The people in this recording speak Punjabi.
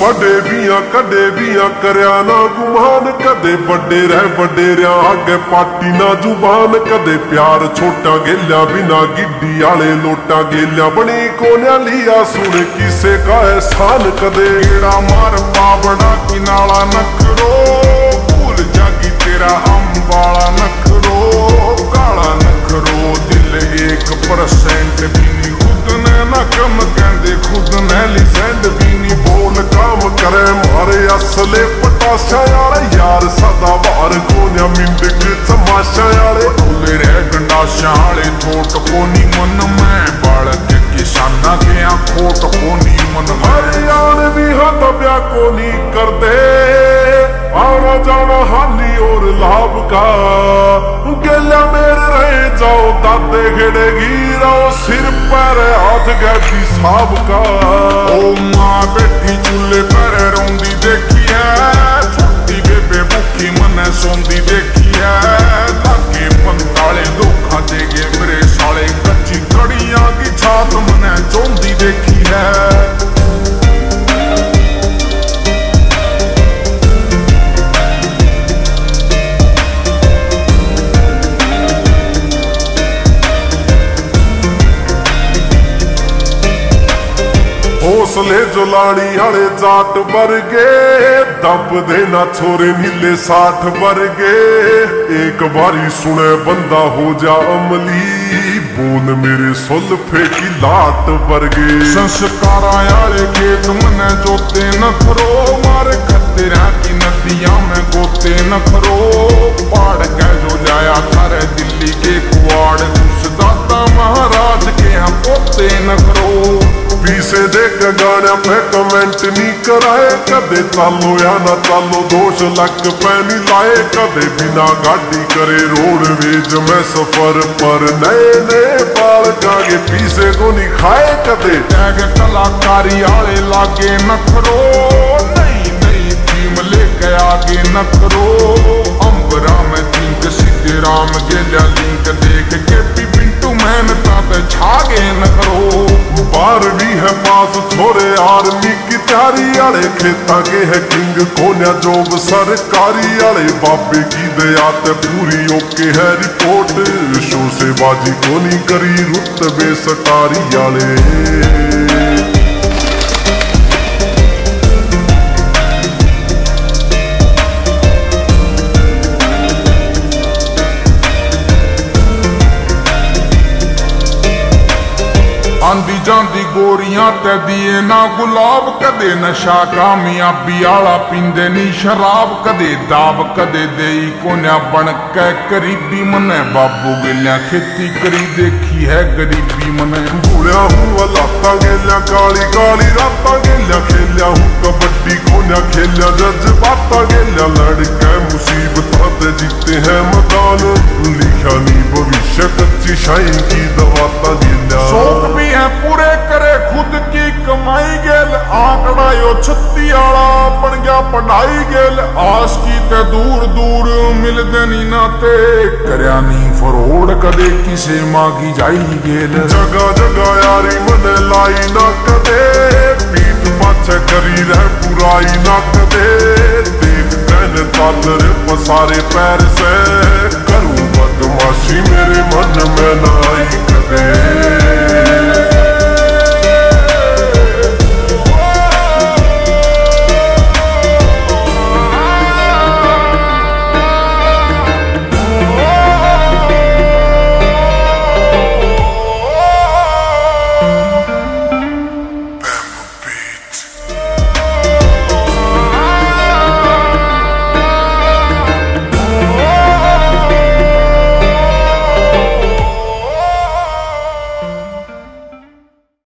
ਵੱਡੇ ਵੀਆਂ ਕਦੇ ਵੀਆਂ ਕਰਿਆ ਨਾ ਗੁਮਾਨ ਕਦੇ ਵੱਡੇ ਰਹਿ ਵੱਡੇ ਰਿਆ ਅੱਗੇ ਪਾਟੀ ਨਾ ਜ਼ੁਬਾਨ, ਕਦੇ ਪਿਆਰ ਛੋਟਾ ਗੇਲਾ ਬਿਨਾ ਗਿੱਡੀ ਵਾਲੇ ਲੋਟਾ ਗੇਲਾ ਬਣੀ ਕੋਨਿਆ ਲਿਆ, ਸੁਣ ਕਿਸੇ ਕਾ ਐਸਾਨ ਕਦੇ। ਏੜਾ ਮਾਰ ਪਾਵੜਾ ਕਿ ਨਾਲਾ ਨਖਰੋ, ਭੂਲ ਜਾਗੀ ਤੇਰਾ ਅੰਬ ਵਾਲਾ ਨਖ ਕਰੇ ਮਾਰੇ ਅਸਲੇ ਪਟਾਸ਼ਾ ਯਾਰ ਯਾਰ ਸਦਾ ਵਾਰ ਕੋਨਿਆ ਮਿੰਦਕ ਤਮਾਸ਼ਾ ਵਾਲੇ। ਭੁੱਲੇ ਰਹਿ ਗੰਡਾਸ਼ਾਂ ਵਾਲੇ, ਥੋਟ ਕੋਨੀ ਮਨ ਮੈਂ। ਬਾਲ ਕੇ ਕਿਸਾਨਾਂ ਆ ਖੋਟ ਕੋਨੀ ਮਨ ਹਰਿਆਣ ਵੀ ਹੱਥ ਬਿਆ ਕੋ ਕਰਦੇ। ਆਣਾ ਜਾਣਾ ਹਾਲੀ ਔਰ ਲਾਭ ਕਾ। ਗੱਲਾਂ ਮੇਰੇ ਰਹੇ ਜਾਓ, ਦਾਦੇ ਖੇੜੇਗੀ ਰੋ ਸਿਰ ਪਰ ਹੱਥ ਗੱਦੀ ਸਾਬ ਕਾ ਓ ਮਾਂ ਬੈਠੀ ਚੁੱਲੇ ਪਰ ਰੋਂਦੀ ਦੇਖੀ ਹੌਸਲੇ ਜੁਲਾਣੀ ਵਾਲੇ ਜਾਟ ਵਰਗੇ ਦੱਬਦੇ ਨਾ ਛੋਰੇ ਨੀਲੇ ਸਾਠ ਵਰਗੇ। ਇੱਕ ਵਾਰੀ ਸੁਣੇ ਬੰਦਾ ਹੋ ਜਾ ਅਮਲੀ, ਬੋਲ ਮੇਰੇ ਸੁਲ ਫੇਕੀ ਲਾਤ ਵਰਗੇ। ਸੰਸਕਾਰਾਂ ਵਾਲੇ ਖੇਤ ਮਨੇ ਜੋਤੇ ਨਖਰੋ ਮਾਰ ਖੱਤਿਰਾਂ ਕੀ ਨਦੀਆਂ ਮੈਂ ਗੋਤੇ ਨਖਰੋ ਕੇ ਕਮੈਂਟ ਨਹੀਂ ਕਰਾਏ, ਕਦੇ ਚਾਲੋ ਜਾਂ ਨਾ ਚਾਲੋ, ਦੋਸ਼ ਲੱਕ ਪੈ ਨਹੀਂ ਲਾਏ, ਕਦੇ ਬਿਨਾ ਗਾਡੀ ਕਰੇ ਰੋਡ ਮੈਂ ਸਫਰ ਪਰ ਨਏ ਨੇ ਬਾਲ ਕਾਗੇ ਪੀਸੇ ਕੋ ਨਹੀਂ ਖਾਏ ਕਦੇ। ਟੈਗ ਕਲਾਕਾਰੀ ਵਾਲੇ ਲਾਗੇ ਨਖਰੋ ਨਹੀਂ ਨਹੀਂ ਟੀਮ ਲੈ ਕੇ ਆਗੇ ਨਖਰੋ ਅੰਬਰਾ ਮੈਂ ਥਿੰਕ ਸਿੱਧੇ ਰਾਮ ਗੇਲਿਆ ਲਿੰਕ ਦੇਖ ਕੇ ਮਿਹਨਤਾਂ ਤੇ ਛਾਗੇ ਨਖਰੋ ਬਾਹਰ ਵੀ ਹੈ ਪਾਸ ਛੋਰੇ ਆਰਮੀ ਕੀ ਤਿਆਰੀ ਵਾਲੇ ਖੇਤਾਂ ਕੇ ਹੈ ਕਿੰਗ ਕੋਨਿਆ ਜੋਬ। ਸਰਕਾਰੀ ਵਾਲੇ ਬਾਬੇ ਕੀ ਦਇਆ ਤੇ ਪੂਰੀ ਓਕੇ ਹੈ ਰਿਪੋਰਟ। ਸ਼ੋਸ਼ੇਬਾਜ਼ੀ ਸੇ ਕਰੀ ਰੁਤਬੇ ਸਟਾਰੀ ਵਾਲੇ? ਆਂਦੀ ਜਾਂਦੀ ਗੋਰੀਆਂ ਤੇ ਦੀਏ ਨਾ ਗੁਲਾਬ, ਕਦੇ ਨਸ਼ਾ ਕਾਮਯਾਬੀ ਵਾਲਾ ਪੀਂਦੇ ਨਹੀਂ ਸ਼ਰਾਬ, ਕਦੇ ਦਾਬ, ਕਦੇ ਦੇਈ ਕੋਨਿਆ ਬਣ ਕੇ ਕਰੀਬੀ ਮਨੇ ਬਾਬੂ ਗਿਲਿਆ, ਖੇਤੀ ਕਰੀ ਦੇਖੀ ਹੈ ਗਰੀਬੀ ਮਨੇ। ਭੂਲਿਆ ਹੂੰ ਲਾਤਾਂ ਗੇਲਿਆ ਕਾਲੀ ਕਾਲੀ ਰਾਤਾਂ ਗੇਲਿਆ, ਖੇਲਿਆ ਹੂੰ खेला खेला जज्बाता गेला लड़ के मुसीबता ते जीते हैं मकान लिखा नहीं भविष्य कच्ची शाइन की दवाता गेला शौक भी है पूरे करे खुद की कमाई गेल आंकड़ा यो छत्ती आला बन गया पढ़ाई गेल आस की ते दूर दूर मिलदे नी नाते करया नहीं फरोड़ कदे किसे मां की जाई गेल जगह जगह यारी मन लाई ना कदे ਪਾਛੇ ਕਰੀ ਰਹਿ ਪੁਰਾਈ ਨਾ ਕਦੇ ਦੇਖ ਤੈਨ ਤਾਲਰ ਪਸਾਰੇ ਪੈਰ ਸੇ। ਕਰੂ